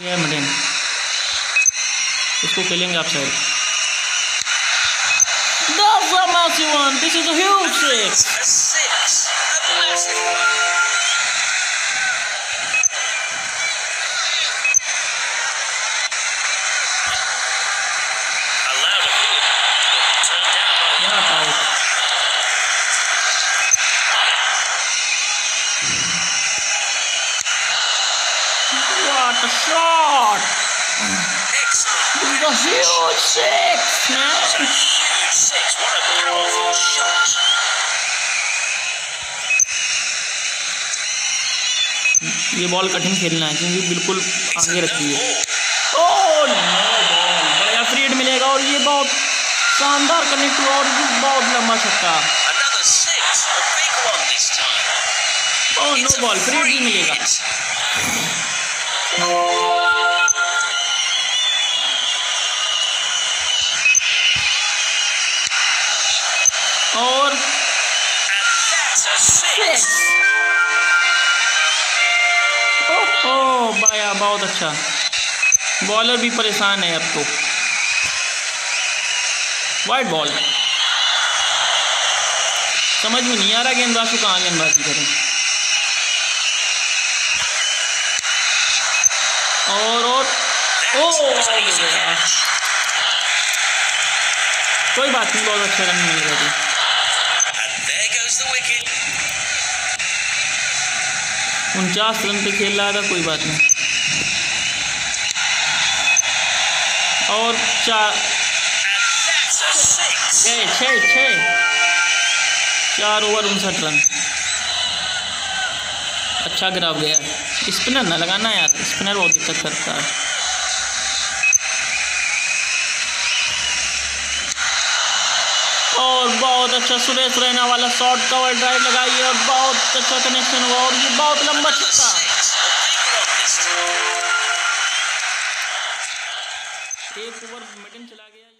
यह है मटेन इसको खेलेंगे आप शायद। This is a trick a shot. It was huge six, man. Huge six. What a powerful shot. ये बॉल कठिन खेलना है क्योंकि बिल्कुल आगे रखी है। oh, बढ़िया फ्री मिलेगा और ये बहुत शानदार कनेक्ट हुआ और ये बहुत लंबा छक्का। नो बॉल फ्री हिट मिलेगा। और बाया, बहुत अच्छा। बॉलर भी परेशान है अब तो। वाइट बॉल समझ में नहीं आ रहा गेंदबाज को कहाँ गेंदबाजी करें। और और catch. कोई बात नहीं बहुत अच्छे रन मिल थे wicket. उनचास रन पे खेल रहा था कोई बात नहीं। और चार छः छः चार ओवर उनसठ रन। अच्छा ग्राफ गया। स्पिनर ना लगाना यार, स्पिनर बहुत दिक्कत करता है और बहुत अच्छा सुरेश रैना वाला शॉर्ट कवर ड्राइव लगाई और बहुत अच्छा कनेक्शन हुआ, और ये बहुत लंबा छक्का. एक ओवर मिडन चला गया